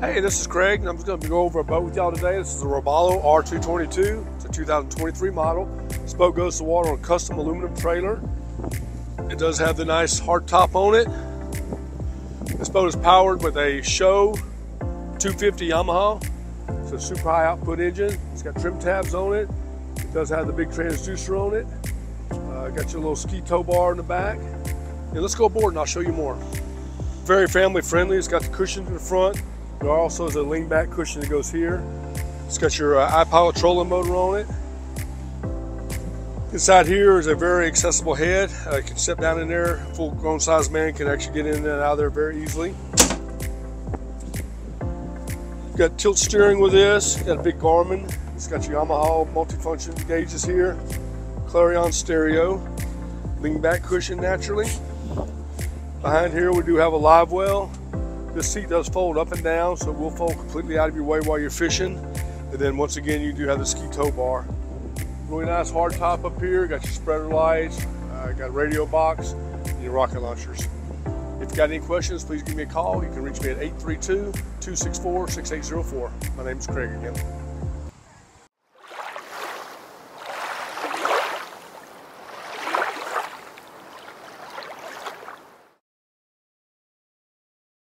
Hey, this is Craig, and I'm just going to go over a boat with y'all today. This is the Robalo R222. It's a 2023 model. This boat goes to water on a custom aluminum trailer. It does have the nice hard top on it. This boat is powered with a SHO 250 Yamaha. It's a super high output engine. It's got trim tabs on it. It does have the big transducer on it. Uh, got your little ski tow bar in the back. And let's go aboard and I'll show you more. Very family friendly. It's got the cushions in the front. There also is a lean back cushion that goes here. It's got your uh, iPilot trolling motor on it. Inside here is a very accessible head. Uh, you can step down in there. Full grown size man can actually get in and out of there very easily. You've got tilt steering with this. You've got a big Garmin. It's got your Yamaha multifunction gauges here. Clarion stereo. Lean back cushion naturally. Behind here we do have a live well. This seat does fold up and down, so it will fold completely out of your way while you're fishing. And then once again, you do have the ski tow bar. Really nice hard top up here. Got your spreader lights, uh, got a radio box, and your rocket launchers. If you've got any questions, please give me a call. You can reach me at 832-264-6804. My name is Craig again.